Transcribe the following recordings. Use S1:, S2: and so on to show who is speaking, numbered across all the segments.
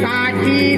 S1: साठी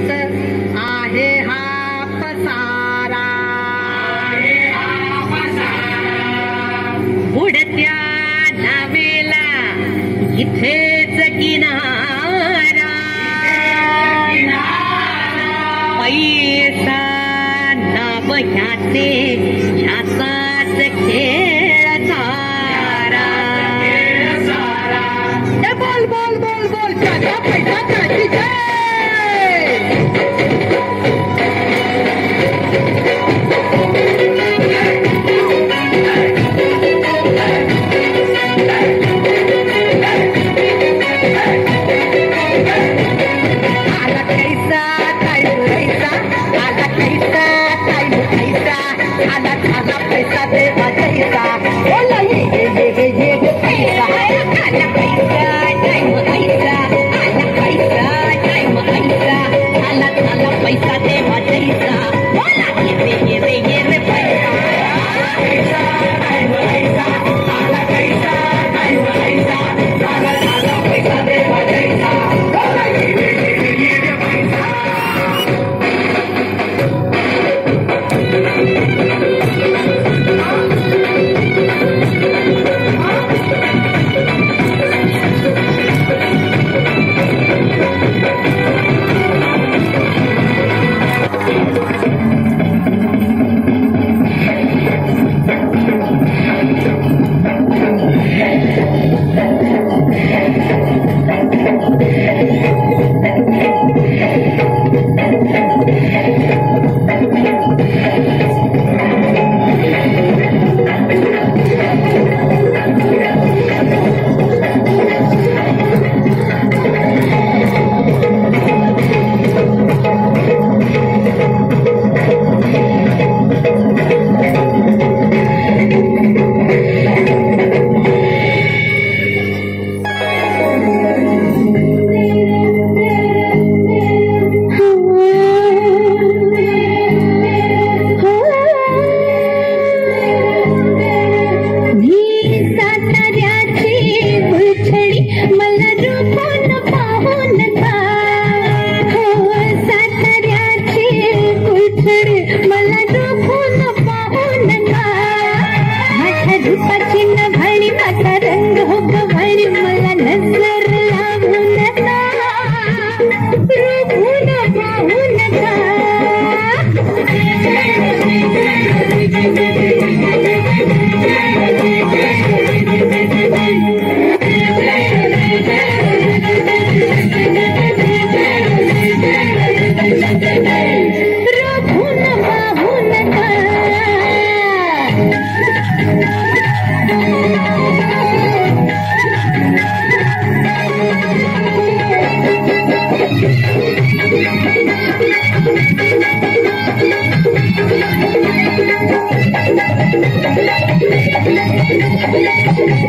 S1: इन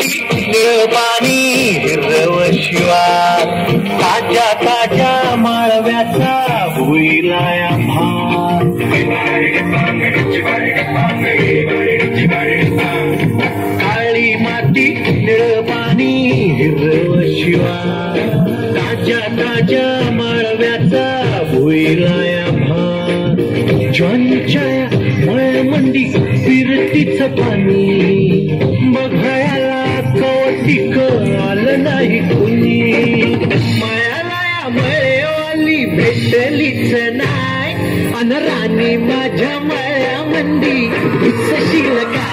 S1: निळ पाणी हिरव शिवा. ताज्या ताज्या माळव्याचा भुईला काळी माती निळ पाणी हिरव शिवा. ताज्या ताज्या माळव्याचा भुईला भान जॉनच्या मळमंडी फिरतीच पाणी. पोटी आलं नाही कुणी. मायाला या मळेवाली भेटलीच नाही. अन राणी माझ्या माया मंदी हिस्सशील काय?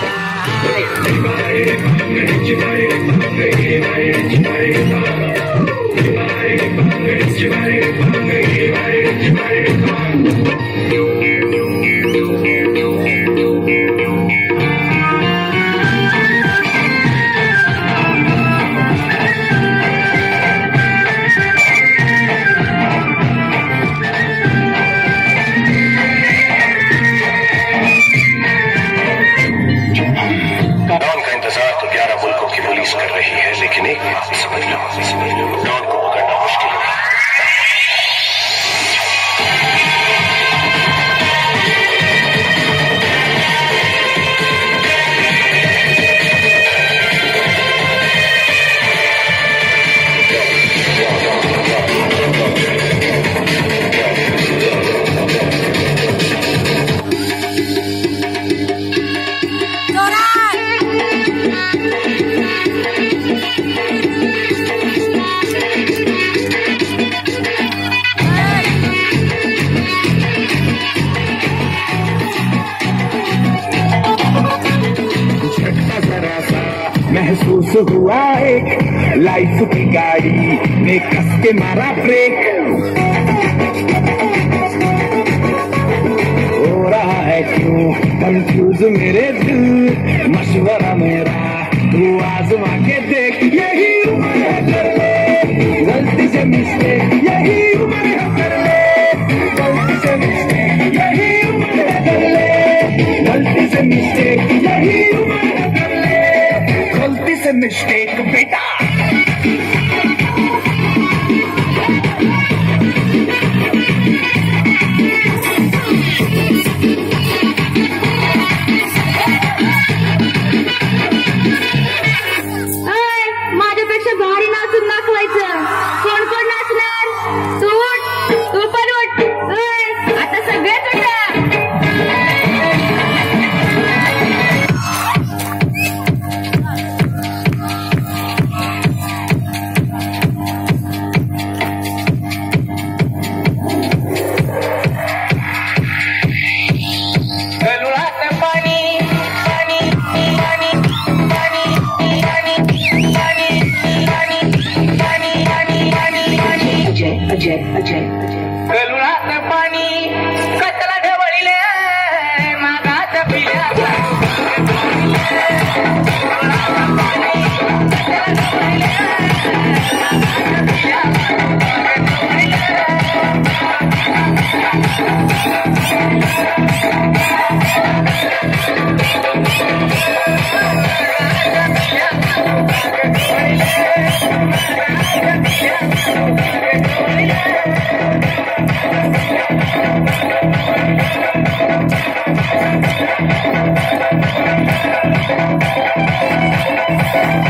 S2: महसूस हुआ एक लाइफ की गाड़ी में कस के मारा ब्रेक हो रहा है क्यों कंफ्यूज मेरे दिल मशवरा मेरा तू आजमा के देख यही उम्र है